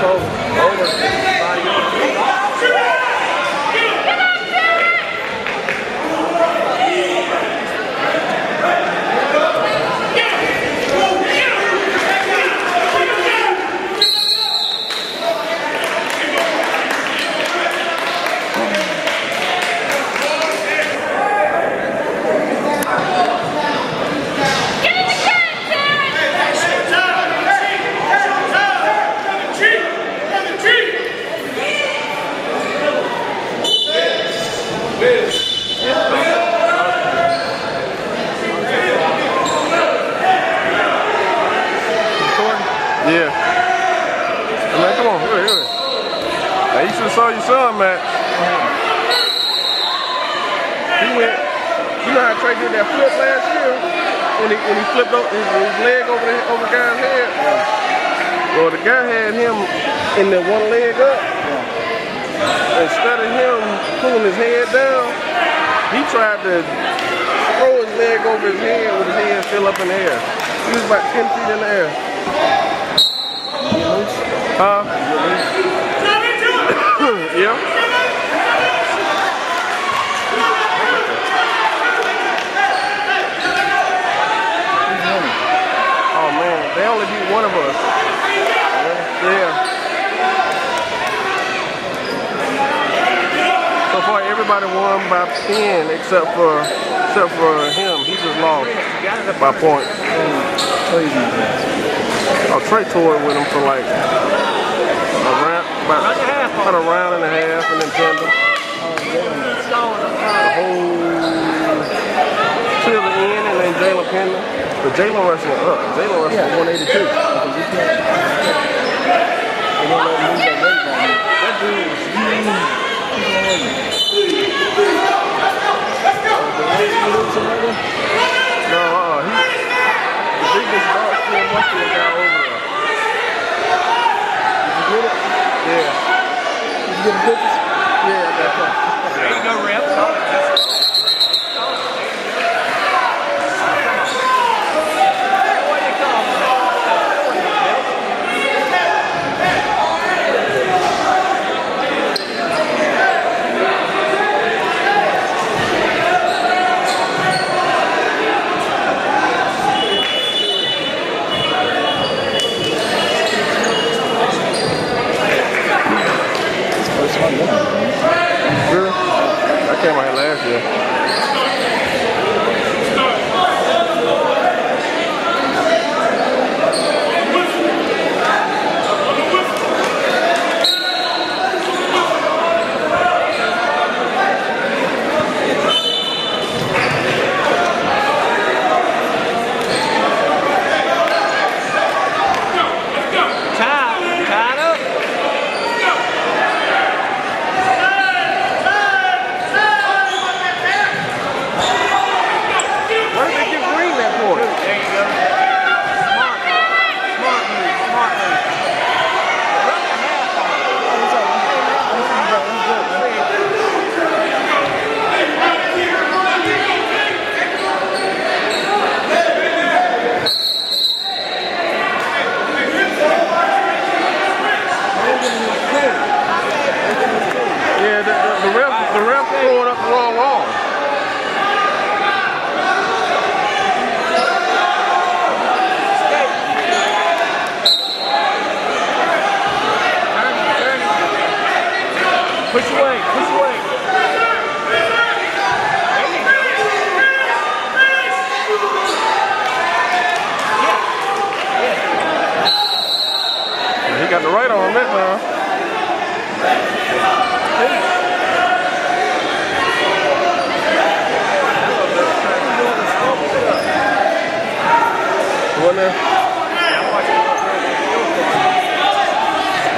Over. Yeah. Hey, man, come on. Here, here. Hey, you should have saw your son, man. He went, you know how Trey did that flip last year? When he, when he flipped over, his, his leg over the, over the guy's head? Well, the guy had him in the one leg up. Instead of him pulling his head down, he tried to throw his leg over his head with his hand still up in the air. He was about 10 feet in the air. Huh? yeah. Oh man, they only beat one of us. Yeah. So far, everybody won by 10 except for except for him. He just lost by point. Oh, Trey toured with him for like a round, about, about a round and a half, and then pinned him. The whole till the end, and then Jalen him. But Jalen wrestling up. Jalen wrestling 182. That dude was No, uh, he, the biggest dark skin muscular guy over there. Did you get it? Yeah. Did you get the pictures? Yeah, I got that. There you go, Rep. Really? I came out here last year. Time. Tied up. Why did they give Green that for? There you go. Smart. Smart move. Smart move. Run the half on it. Yeah, the, the, the ref, the ref throwing up the wrong wall. Turn it, turn it. Push away, push away. There you go. He got the right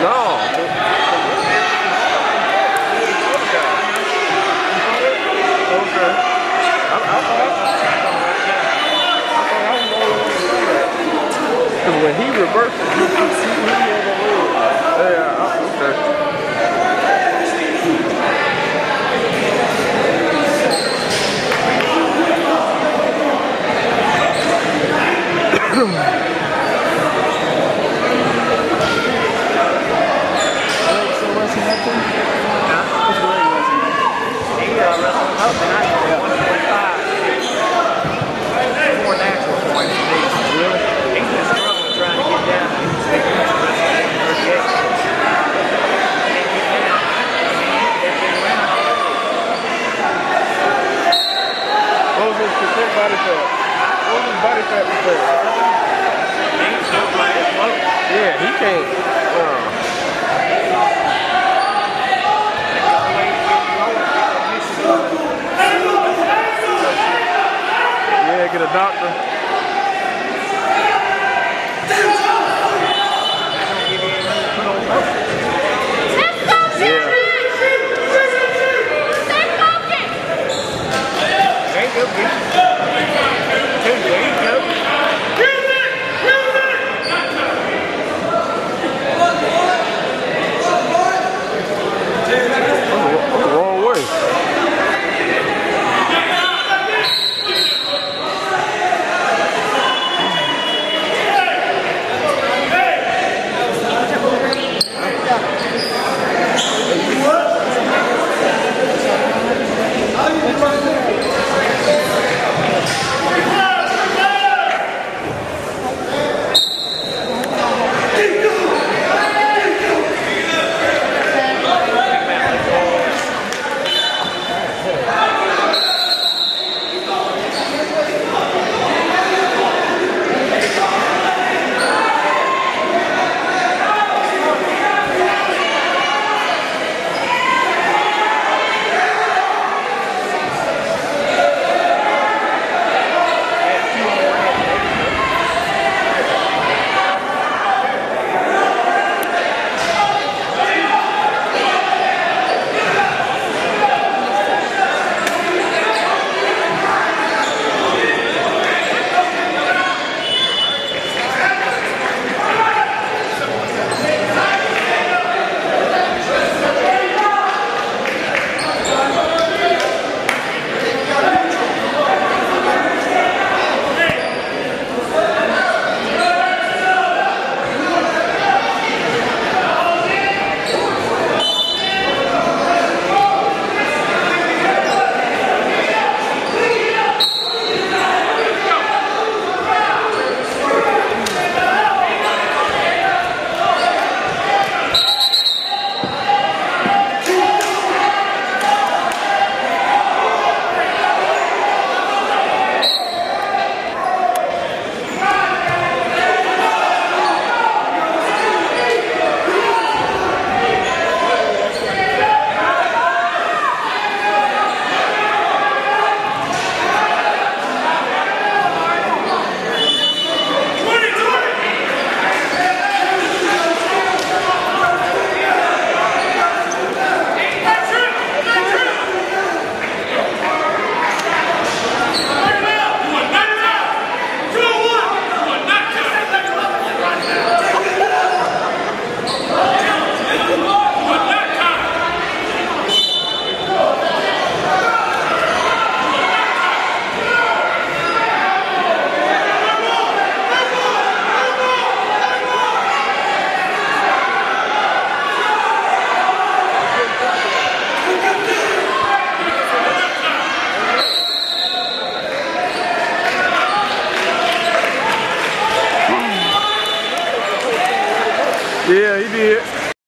No. Okay. When he he had a little. Yeah, I- okay. He uh, wrestled up and I got 125. Four natural points. Really? He's been struggling trying to get down. He's been wrestling 138. What was his percent body fat? What was his body fat percent? He's so like it's low. Yeah, he can't. Uh, get a doctor.